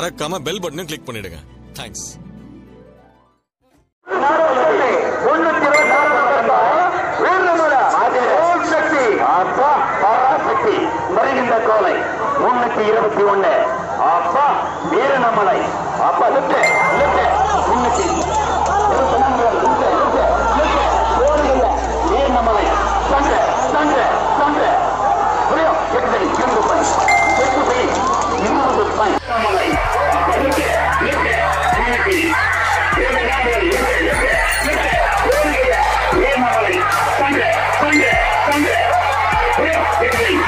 மறக்காம பெல் பட்டனையும் கிளிக் பண்ணிடுங்க. தேங்க்ஸ்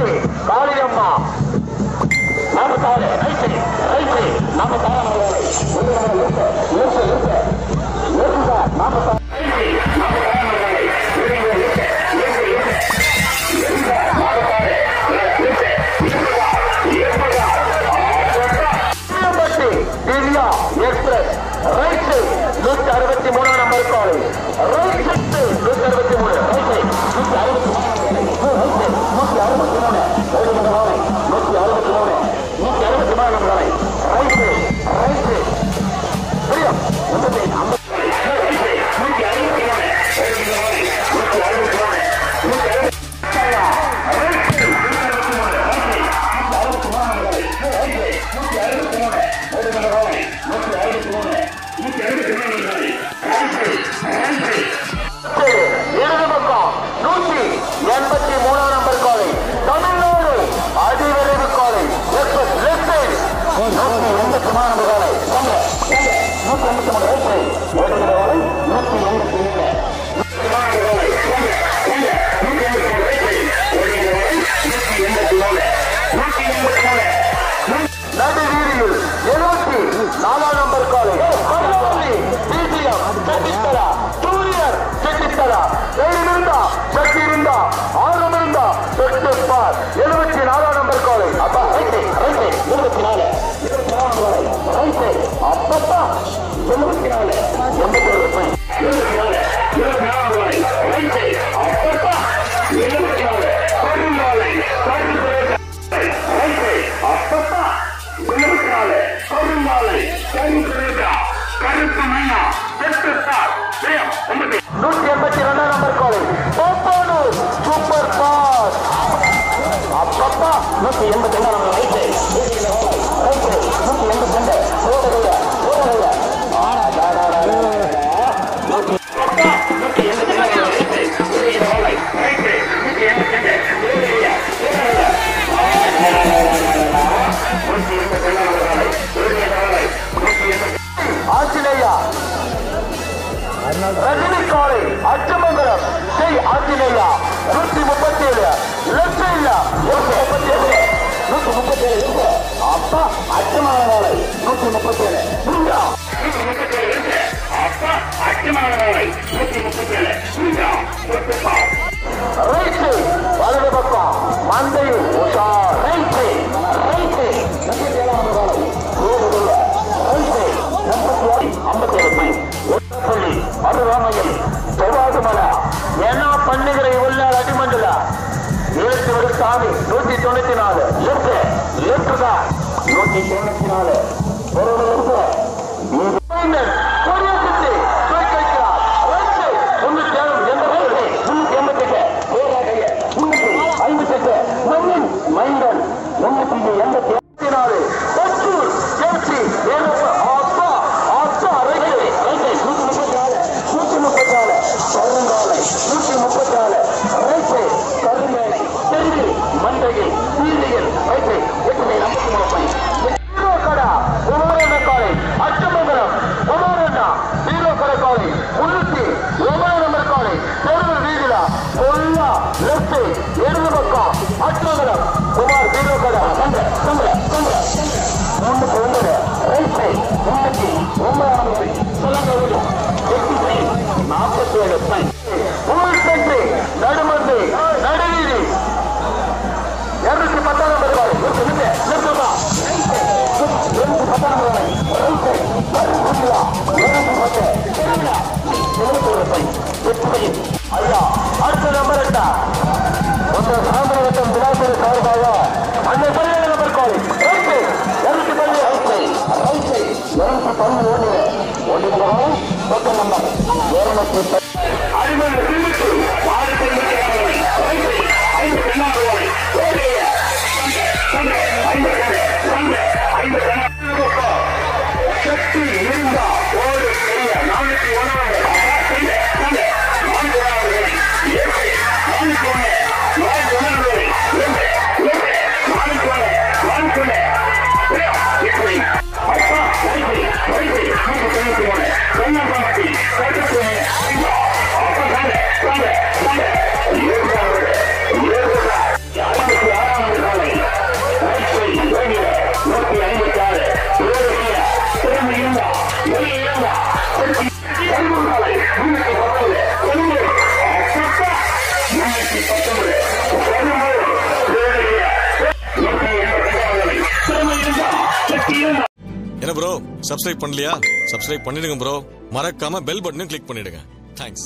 அடுத்து காளியம்மா நாற்பத்தாறு ரைட்டு ரைட்டு. நாற்பத்தாறு நூற்றி எண்பத்தி ரெண்டாம் நம்பர் கோவில் சூப்பர் பாஸ் அப்பப்பா நூத்தி எண்பத்தி ரெண்டாம் நம்பர் தலைமையில் செவ்வாதுமலை என்ன பண்ணுகிற உள்ள அடிமண்டல ஏற்று ஒரு சாமி நூத்தி தொண்ணூத்தி நாலு. லெப்ட் லெப்ட் தான். நூத்தி தொண்ணூத்தி நாலு. ஒரு லெப்ட் 알면 என்ன ப்ரோ சப்ஸ்கிரைப் பண்ணலையா? சப்ஸ்கிரைப் பண்ணிடுங்க ப்ரோ மறக்காம பெல் பட்டனும் கிளிக் பண்ணிடுங்க. தேங்க்ஸ்